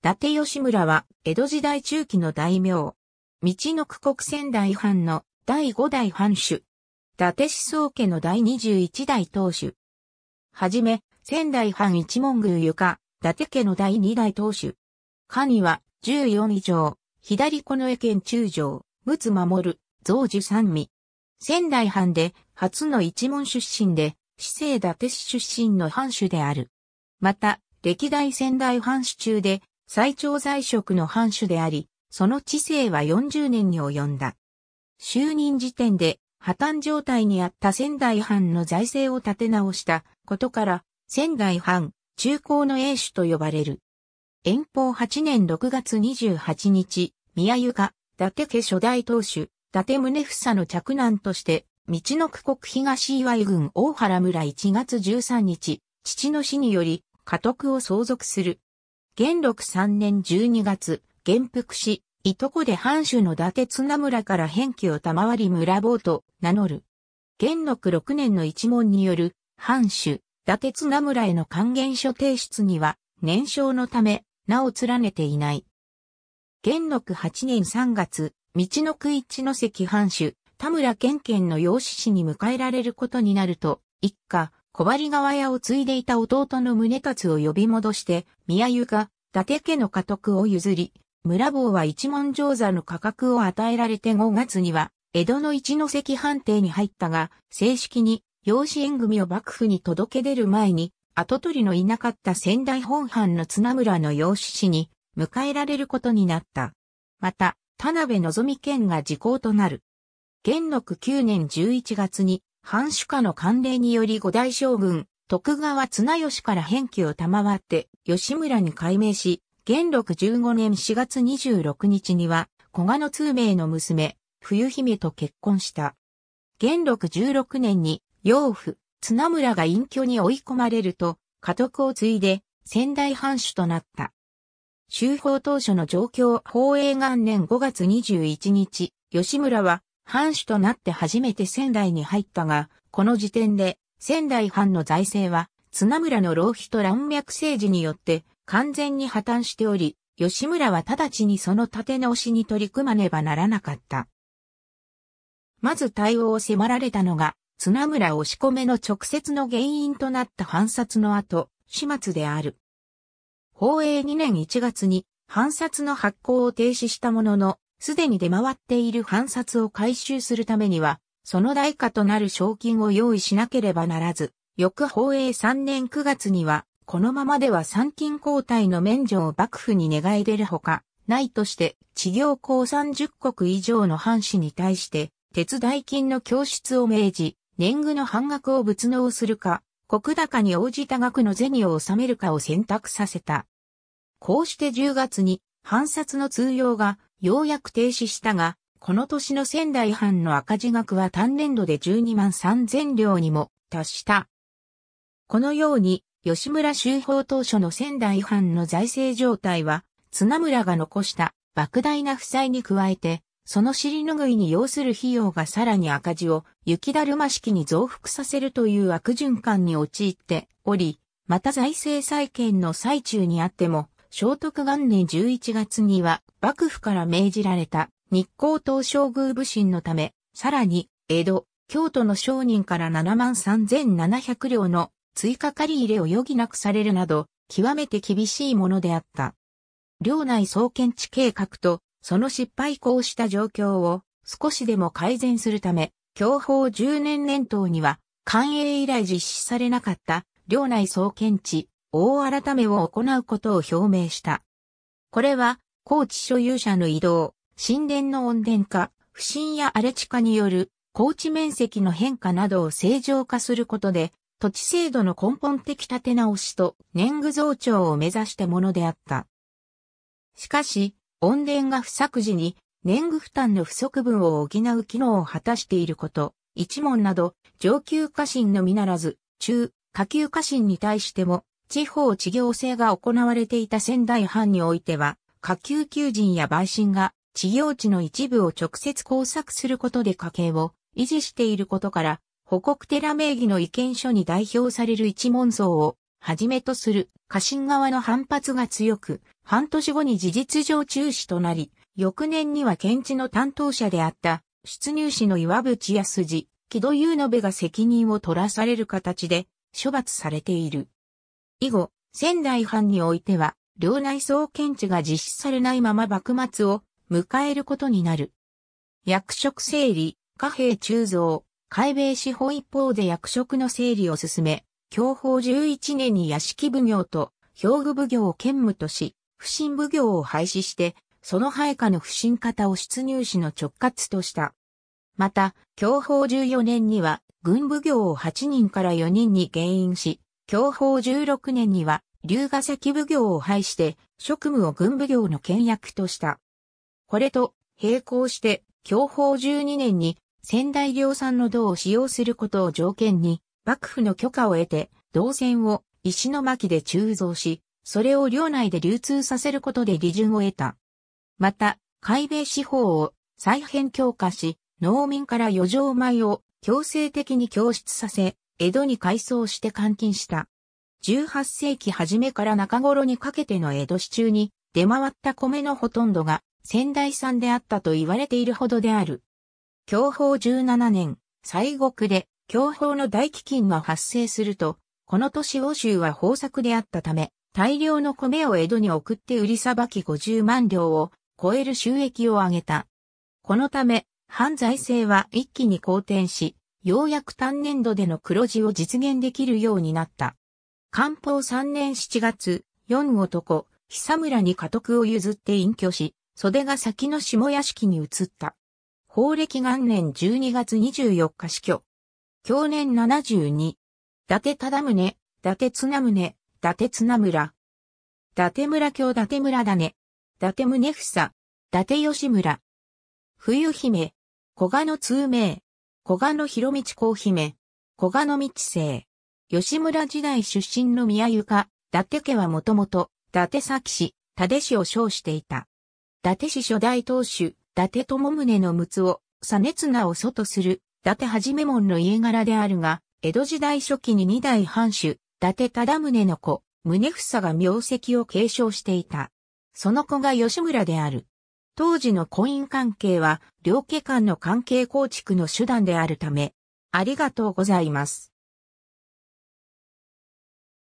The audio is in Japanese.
伊達吉村は江戸時代中期の大名。道の区国仙台藩の第5代藩主。伊達思想家の第21代当主。はじめ、仙台藩一門宮床、伊達家の第2代当主。家には14以上、左近衛県中将、陸奥守、増寿三味。仙台藩で初の一門出身で、市政伊達市出身の藩主である。また、歴代仙台藩主中で最長在職の藩主であり、その治世は40年に及んだ。就任時点で破綻状態にあった仙台藩の財政を立て直したことから、仙台藩中高の英主と呼ばれる。遠方8年6月28日、宮湯が、伊達家初代当主、伊達宗房の着男として、道の区国東岩井郡大原村1月13日、父の死により、家督を相続する。元禄3年12月、元服し、いとこで藩主の伊達綱村から返記を賜り村坊と名乗る。元禄6年の一門による藩主、伊達綱村への還元書提出には、年少のため、名を連ねていない。元禄8年3月、道の区一の関藩主、田村健健の養子氏に迎えられることになると、一家、小針川屋を継いでいた弟の宗達を呼び戻して、宮湯が、伊達家の家督を譲り、村坊は一文上座の価格を与えられて5月には、江戸の一の関藩邸に入ったが、正式に養子縁組を幕府に届け出る前に、跡取りのいなかった仙台本藩の綱村の養子氏に迎えられることになった。また、田辺望県が時効となる。元禄9年11月に藩主家の慣例により五代将軍、徳川綱吉から返記を賜って、吉村に改名し、元禄15年4月26日には、小賀の通名の娘、冬姫と結婚した。元禄16年に、養父、綱村が隠居に追い込まれると、家督を継いで、仙台藩主となった。修法当初の状況、法営元年5月21日、吉村は藩主となって初めて仙台に入ったが、この時点で仙台藩の財政は、綱村の浪費と乱脈政治によって完全に破綻しており、吉村は直ちにその立て直しに取り組まねばならなかった。まず対応を迫られたのが、綱村押し込めの直接の原因となった反殺の後、始末である。法営2年1月に反殺の発行を停止したものの、すでに出回っている反殺を回収するためには、その代価となる賞金を用意しなければならず、翌法営3年9月には、このままでは参勤交代の免除を幕府に願い出るほか、ないとして、地業公30国以上の藩士に対して、鉄代金の供出を命じ、年貢の半額を仏納するか、国高に応じた額の銭を納めるかを選択させた。こうして10月に、反殺の通用がようやく停止したが、この年の仙台藩の赤字額は単年度で12万3000両にも達した。このように、吉村修法当初の仙台藩の財政状態は、綱村が残した莫大な負債に加えて、その尻拭いに要する費用がさらに赤字を雪だるま式に増幅させるという悪循環に陥っており、また財政再建の最中にあっても、聖徳元年11月には幕府から命じられた日光東照宮武神のため、さらに江戸、京都の商人から7万3700両の追加借り入れを余儀なくされるなど、極めて厳しいものであった。領内総検地計画と、その失敗こうした状況を少しでも改善するため、享保10年年頭には、官営以来実施されなかった領内総検地大改めを行うことを表明した。これは、高地所有者の移動、神殿の温殿化、不審や荒れ地化による高地面積の変化などを正常化することで、土地制度の根本的立て直しと年貢増長を目指したものであった。しかし、温殿が不作時に年貢負担の不足分を補う機能を果たしていること、一門など上級家臣のみならず、中、下級家臣に対しても地方地行政が行われていた仙台藩においては、下級求人や陪審が地行地の一部を直接工作することで家計を維持していることから、保国寺名義の意見書に代表される一門層をはじめとする家臣側の反発が強く、半年後に事実上中止となり、翌年には検知の担当者であった出入士の岩淵康次、木戸優延が責任を取らされる形で処罰されている。以後、仙台藩においては、領内総検知が実施されないまま幕末を迎えることになる。役職整理、貨幣鋳造、海米司法一方で役職の整理を進め、享保11年に屋敷奉行と兵具奉行を兼務とし、不審奉行を廃止して、その配下の不審方を出入士の直轄とした。また、享保14年には、軍奉行を8人から4人に減員し、享保16年には、龍ヶ崎奉行を廃して、職務を軍奉行の倹約とした。これと、並行して、享保12年に、仙台量産の銅を使用することを条件に、幕府の許可を得て、銅線を石巻で鋳造し、それを領内で流通させることで利潤を得た。また、海米司法を再編強化し、農民から余剰米を強制的に供出させ、江戸に改装して監禁した。18世紀初めから中頃にかけての江戸市中に出回った米のほとんどが仙台産であったと言われているほどである。享保17年、西国で享保の大飢饉が発生すると、この年欧州は豊作であったため、大量の米を江戸に送って売りさばき50万両を超える収益を上げた。このため、反財政は一気に好転し、ようやく単年度での黒字を実現できるようになった。漢方三年七月、四男、久村に家督を譲って隠居し、袖が先の下屋敷に移った。法暦元年12月24日死去。去年72。伊達忠宗、伊達綱宗、伊達綱村。伊達村京伊達村だね。伊達宗房、伊達吉村。冬姫、小賀の通名。小賀の広道公姫、小賀の道生。吉村時代出身の宮ゆか、伊達家はもともと、伊達崎氏、立氏を称していた。伊達氏初代当主、伊達智宗の睦を、実綱を祖とする、伊達はじめ門の家柄であるが、江戸時代初期に二代藩主、伊達忠宗の子、宗房が名跡を継承していた。その子が吉村である。当時の婚姻関係は、両家間の関係構築の手段であるため、ありがとうございます。